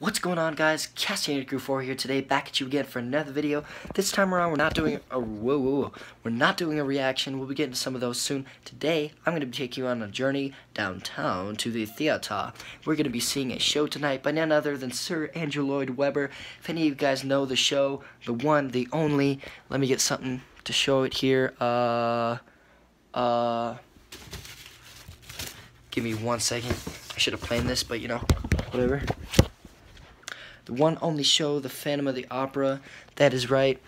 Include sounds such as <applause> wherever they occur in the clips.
What's going on guys? Castigator Crew 4 here today, back at you again for another video. This time around we're not doing a whoa, whoa, whoa. We're not doing a reaction. We'll be getting to some of those soon. Today, I'm gonna take you on a journey downtown to the theater. We're gonna be seeing a show tonight by none other than Sir Andrew Lloyd Webber. If any of you guys know the show, the one, the only, let me get something to show it here. Uh uh give me one second. I should have planned this, but you know, whatever the one only show, The Phantom of the Opera. That is right.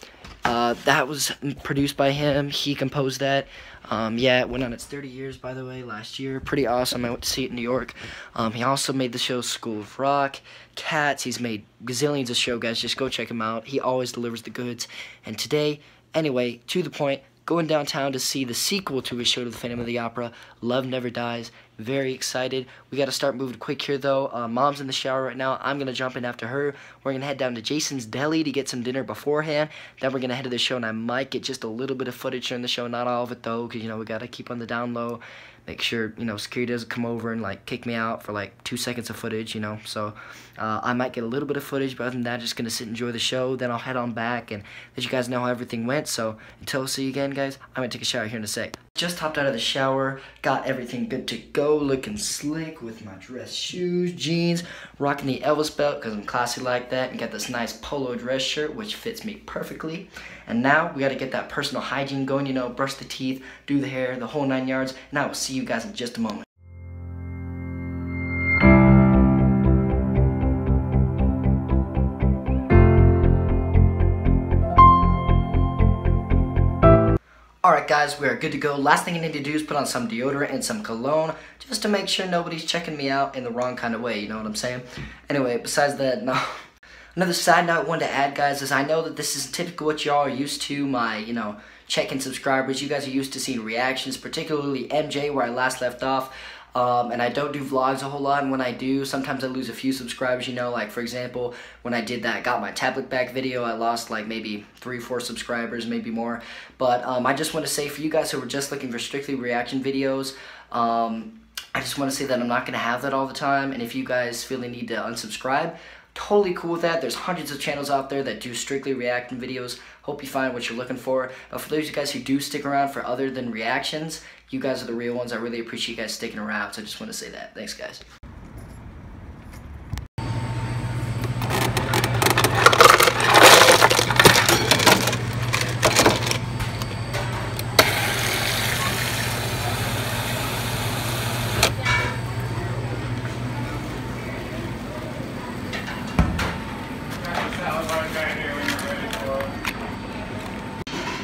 Uh, that was produced by him. He composed that. Um, yeah, it went on its 30 years, by the way, last year. Pretty awesome. I went to see it in New York. Um, he also made the show School of Rock, Cats. He's made gazillions of show, guys. Just go check him out. He always delivers the goods. And today, anyway, to the point, going downtown to see the sequel to his show to the Phantom of the Opera, Love Never Dies. Very excited. We got to start moving quick here, though. Uh, Mom's in the shower right now. I'm going to jump in after her. We're going to head down to Jason's Deli to get some dinner beforehand. Then we're going to head to the show, and I might get just a little bit of footage during the show. Not all of it, though, because, you know, we got to keep on the down low make sure you know security doesn't come over and like kick me out for like two seconds of footage you know so uh, I might get a little bit of footage but other than that just gonna sit and enjoy the show then I'll head on back and let you guys know how everything went so until I see you again guys I'm gonna take a shower here in a sec just hopped out of the shower got everything good to go looking slick with my dress shoes jeans rocking the Elvis belt because I'm classy like that and got this nice polo dress shirt which fits me perfectly. And now we got to get that personal hygiene going you know brush the teeth do the hair the whole nine yards and I will see you guys in just a moment Alright guys, we are good to go. Last thing I need to do is put on some deodorant and some cologne just to make sure nobody's checking me out in the wrong kind of way, you know what I'm saying? Anyway, besides that, no. <laughs> Another side note I wanted to add guys is I know that this is typically what y'all are used to, my, you know, check-in subscribers. You guys are used to seeing reactions, particularly MJ where I last left off. Um, and I don't do vlogs a whole lot, and when I do, sometimes I lose a few subscribers, you know, like, for example, when I did that Got My Tablet Back video, I lost, like, maybe three, four subscribers, maybe more, but, um, I just want to say, for you guys who are just looking for strictly reaction videos, um, I just want to say that I'm not going to have that all the time, and if you guys feel the need to unsubscribe, totally cool with that. There's hundreds of channels out there that do strictly reacting videos. Hope you find what you're looking for. But for those of you guys who do stick around for other than reactions, you guys are the real ones. I really appreciate you guys sticking around. So I just want to say that. Thanks, guys.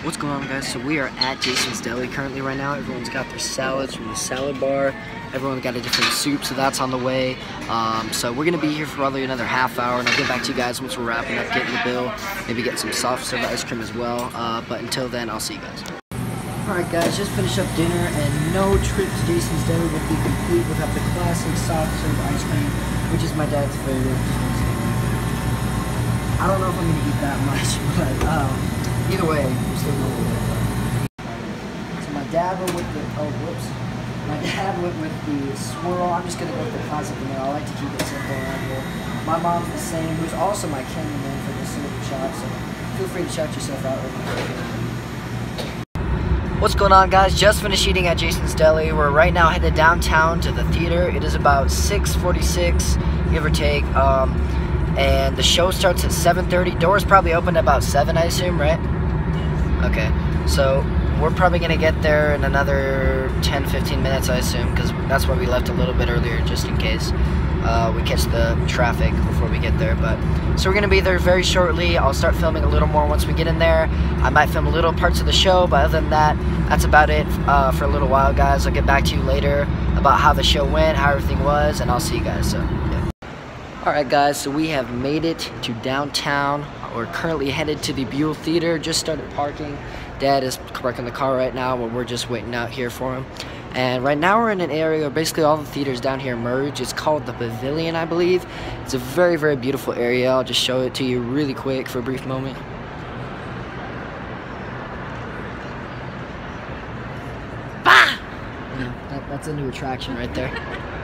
What's going on guys? So we are at Jason's Deli currently right now. Everyone's got their salads from the salad bar. Everyone got a different soup, so that's on the way. Um, so we're gonna be here for probably another half hour, and I'll get back to you guys once we're wrapping up, getting the bill, maybe get some soft serve ice cream as well. Uh, but until then, I'll see you guys. Alright guys, just finished up dinner, and no trip to Jason's Deli would be complete without the classic soft serve ice cream, which is my dad's favorite. I don't know if I'm gonna eat that much, <laughs> but um, Either way, I'm still going. Went with the, oh, whoops. My dad went with the swirl. I'm just going to go with the classic vanilla. I like to keep it simple around here. My mom's the same, who's also my cameraman for this little shop, so feel free to shout yourself out What's going on guys? Just finished eating at Jason's Deli. We're right now headed downtown to the theater. It is about 6.46, give or take. Um, and the show starts at 7.30. Doors probably open about 7, I assume, right? Okay, so we're probably going to get there in another 10 15 minutes, I assume, because that's why we left a little bit earlier, just in case uh, we catch the traffic before we get there. But So we're going to be there very shortly. I'll start filming a little more once we get in there. I might film little parts of the show, but other than that, that's about it uh, for a little while, guys. I'll get back to you later about how the show went, how everything was, and I'll see you guys. So, yeah. Alright guys, so we have made it to downtown. We're currently headed to the Buell Theater, just started parking. Dad is parking the car right now, but we're just waiting out here for him. And right now we're in an area where basically all the theaters down here merge. It's called the Pavilion, I believe. It's a very, very beautiful area. I'll just show it to you really quick for a brief moment. Bah! Yeah, that, that's a new attraction right there. <laughs>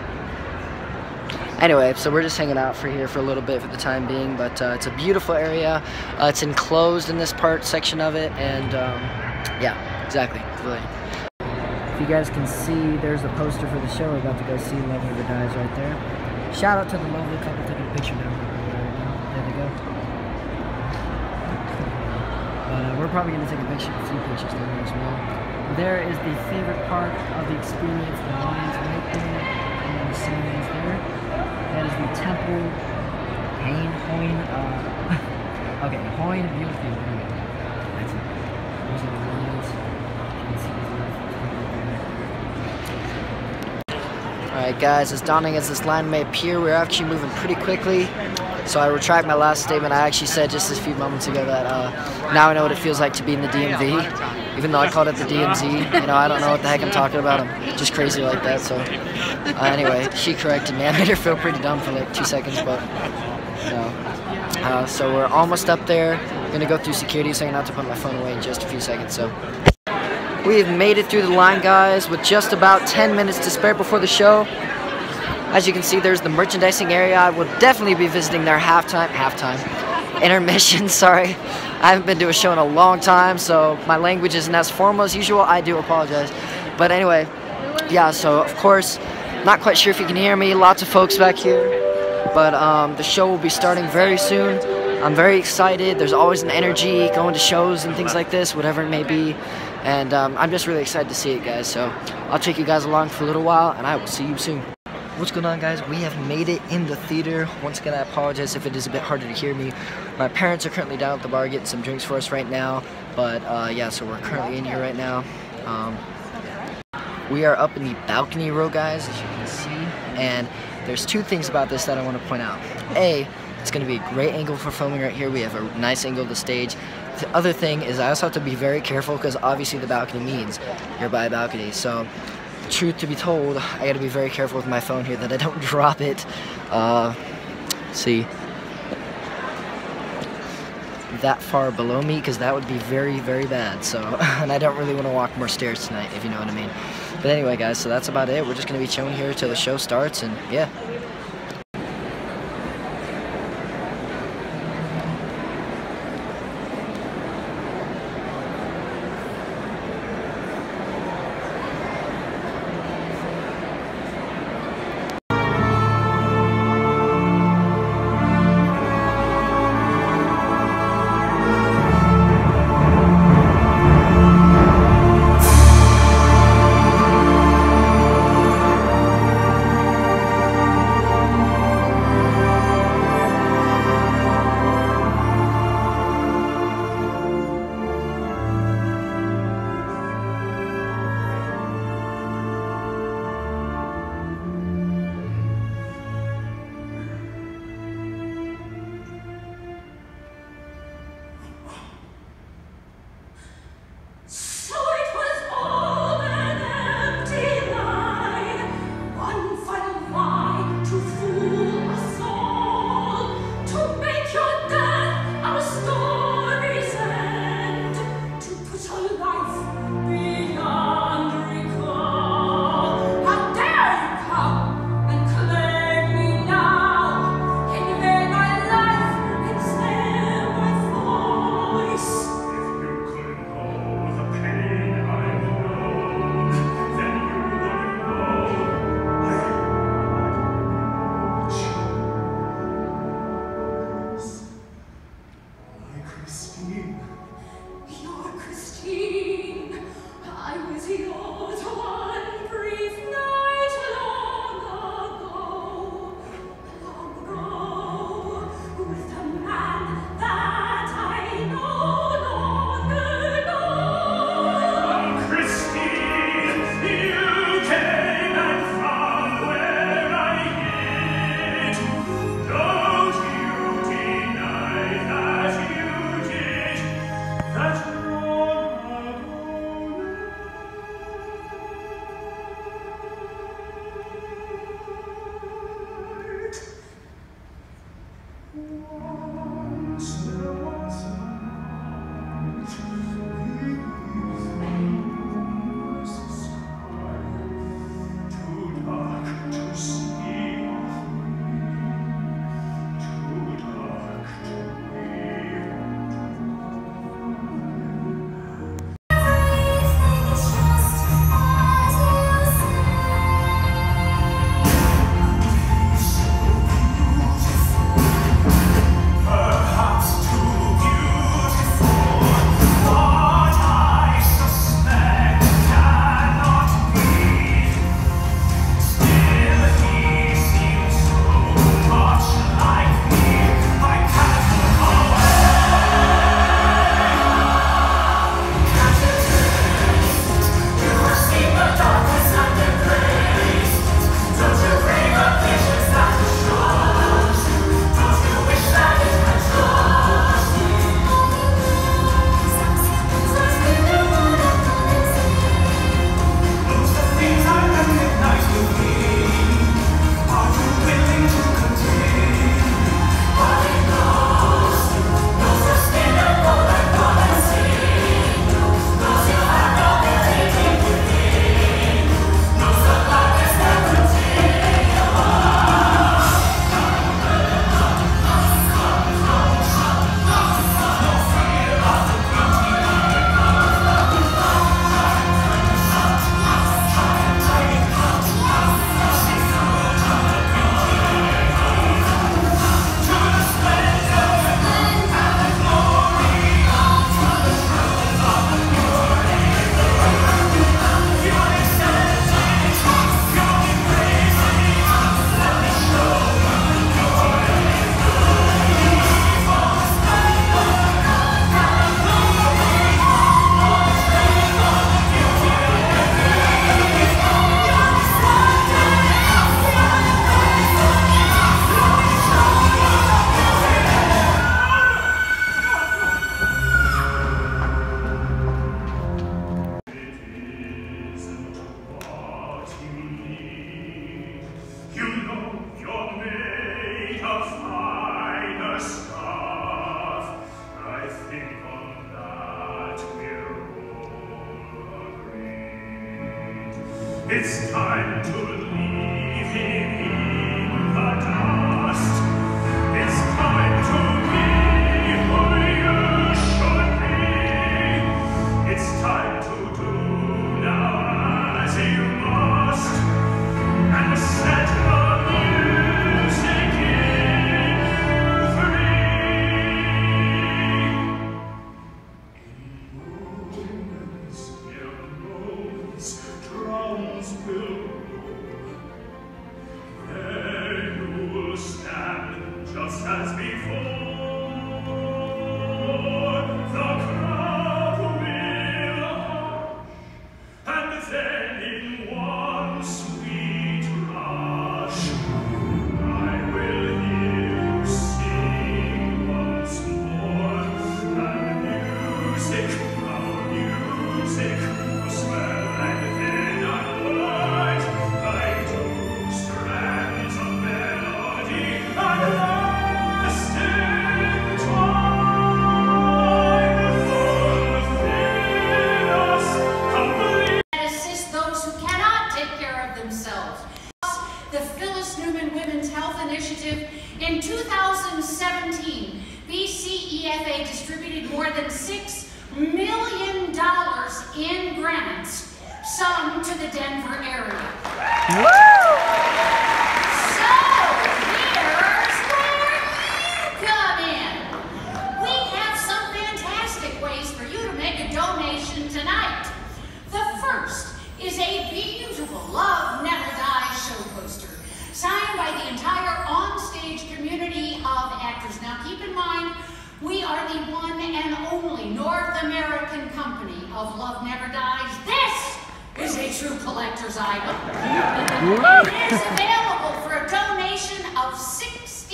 Anyway, so we're just hanging out for here for a little bit for the time being, but uh, it's a beautiful area. Uh, it's enclosed in this part section of it, and um, yeah, exactly. Really. If you guys can see, there's the poster for the show. We're about to go see Love Never Dies right there. Shout out to the lovely couple taking a picture down there now. There they go. Uh, we're probably going to take a picture, a few pictures there as well. There is the favorite part of the experience, the lines right there, and the signs there. That is the temple, uh, <laughs> okay. That's it. Those are the Alright guys, as daunting as this line may appear, we're actually moving pretty quickly. So I retract my last statement. I actually said just a few moments ago that uh, now I know what it feels like to be in the DMV. Even though I called it the DMZ, you know, I don't know what the heck I'm talking about. I'm just crazy like that. So uh, anyway, she corrected me. <laughs> I made her feel pretty dumb for like two seconds, but you know. Uh, so we're almost up there. Gonna go through security, so I'm gonna have to put my phone away in just a few seconds. So. We have made it through the line, guys, with just about 10 minutes to spare before the show. As you can see, there's the merchandising area. I will definitely be visiting their halftime, halftime, intermission, <laughs> sorry. I haven't been to a show in a long time, so my language isn't as formal as usual. I do apologize. But anyway, yeah, so of course, not quite sure if you can hear me. Lots of folks back here. But um, the show will be starting very soon. I'm very excited. There's always an energy going to shows and things like this, whatever it may be. And um, I'm just really excited to see it, guys. So I'll take you guys along for a little while, and I will see you soon. What's going on, guys? We have made it in the theater. Once again, I apologize if it is a bit harder to hear me. My parents are currently down at the bar getting some drinks for us right now. But uh, yeah, so we're currently in here right now. Um, we are up in the balcony row, guys, as you can see. And there's two things about this that I want to point out. A, it's going to be a great angle for filming right here. We have a nice angle of the stage. The other thing is I also have to be very careful because obviously the balcony means you're by a balcony. So, truth to be told, I got to be very careful with my phone here that I don't <laughs> drop it. Uh, see that far below me because that would be very, very bad. So, <laughs> and I don't really want to walk more stairs tonight, if you know what I mean. But anyway, guys, so that's about it. We're just to be chilling here till the show starts, and yeah. It's time to leave him will donation tonight. The first is a beautiful Love Never Dies show poster, signed by the entire onstage community of actors. Now keep in mind, we are the one and only North American company of Love Never Dies. This is a true collector's item. It is available for a donation of $60.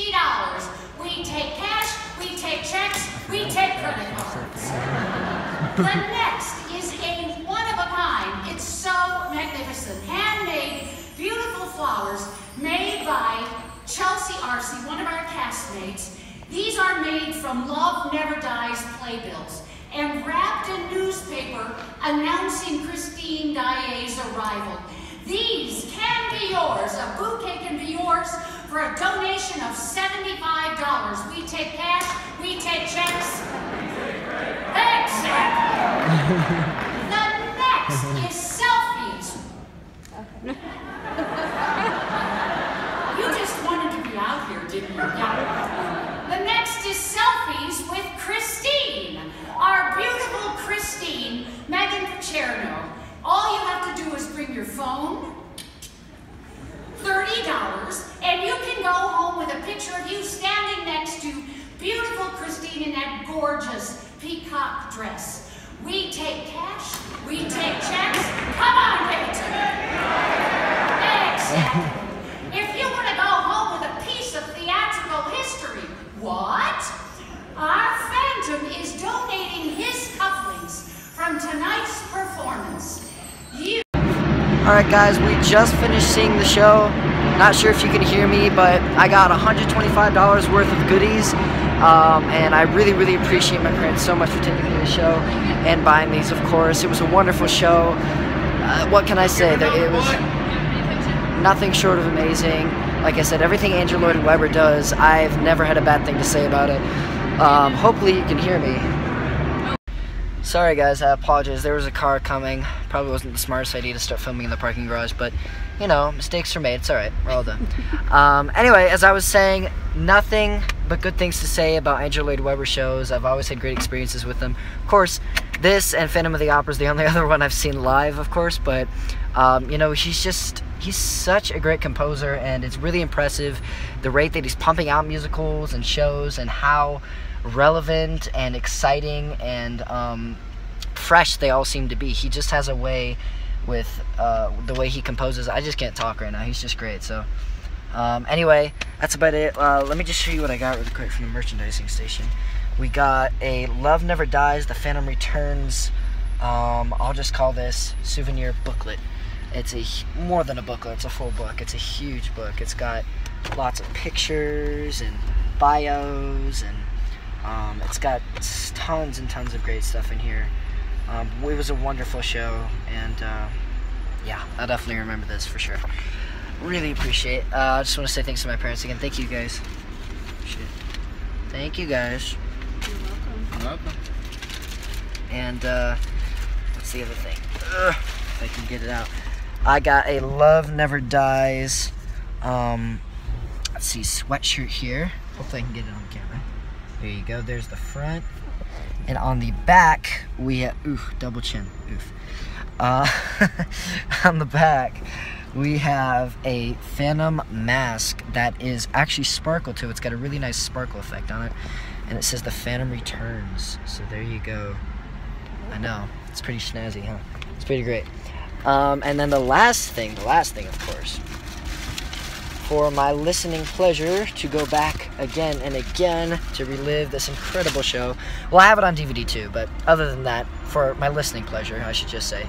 We take cash, we take checks, we take credit cards. The next is a one of a kind. It's so magnificent. Handmade, beautiful flowers made by Chelsea Arcee, one of our castmates. These are made from Love Never Dies playbills and wrapped in newspaper announcing Christine Daae's arrival. These can be yours. A bouquet can be yours for a donation of $75. We take cash, we take checks. Exactly. the next is selfies. you just wanted to be out here, didn't you? The next is selfies with Christine, our beautiful Christine, Megan Picerno. All you have to do is bring your phone, $30, and you can go home with a picture of you standing next to beautiful Christine in that gorgeous peacock dress. We take cash, we take checks. Come on, give it to me. Exactly. If you want to go home with a piece of theatrical history, what? Our Phantom is donating his cufflinks from tonight's performance. You Alright guys, we just finished seeing the show. Not sure if you can hear me, but I got $125 worth of goodies. Um, and I really, really appreciate my parents so much for taking me to the show and buying these, of course. It was a wonderful show. Uh, what can I say? It was nothing short of amazing. Like I said, everything Andrew Lloyd Webber does, I've never had a bad thing to say about it. Um, hopefully you can hear me. Sorry guys, I apologize. There was a car coming. Probably wasn't the smartest idea to start filming in the parking garage, but you know, mistakes are made. It's alright. We're all done. <laughs> um, anyway, as I was saying, nothing but good things to say about Andrew Lloyd Webber shows. I've always had great experiences with them. Of course, this and Phantom of the Opera is the <laughs> only other one I've seen live, of course, but um, you know, he's just he's such a great composer and it's really impressive the rate that he's pumping out musicals and shows and how relevant and exciting and um, fresh they all seem to be. He just has a way with uh, the way he composes. I just can't talk right now. He's just great. So, um, anyway, that's about it. Uh, let me just show you what I got really quick from the merchandising station. We got a Love Never Dies, The Phantom Returns. Um, I'll just call this souvenir booklet. It's a more than a booklet. It's a full book. It's a huge book. It's got lots of pictures and bios and um, it's got tons and tons of great stuff in here. Um, it was a wonderful show, and uh, yeah, I definitely remember this for sure. Really appreciate. Uh, I just want to say thanks to my parents again. Thank you guys. Shit. Thank you guys. You're welcome. And uh, what's the other thing? Ugh, if I can get it out. I got a Love Never Dies. Um, let's see, sweatshirt here. Hopefully I can get it on camera. There you go. There's the front. And on the back, we have oof, double chin. Oof. Uh, <laughs> on the back, we have a Phantom mask that is actually sparkle too. It's got a really nice sparkle effect on it, and it says the Phantom returns. So there you go. I know it's pretty snazzy, huh? It's pretty great. Um, and then the last thing, the last thing, of course, for my listening pleasure to go back again and again to relive this incredible show. Well, I have it on DVD too, but other than that, for my listening pleasure, I should just say,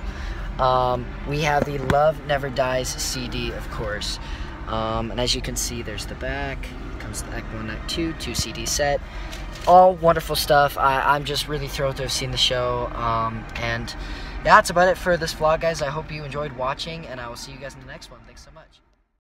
um, we have the Love Never Dies CD, of course. Um, and as you can see, there's the back. Comes the Act 1, Act 2, two CD set. All wonderful stuff. I, I'm just really thrilled to have seen the show. Um, and that's about it for this vlog, guys. I hope you enjoyed watching, and I will see you guys in the next one. Thanks so much.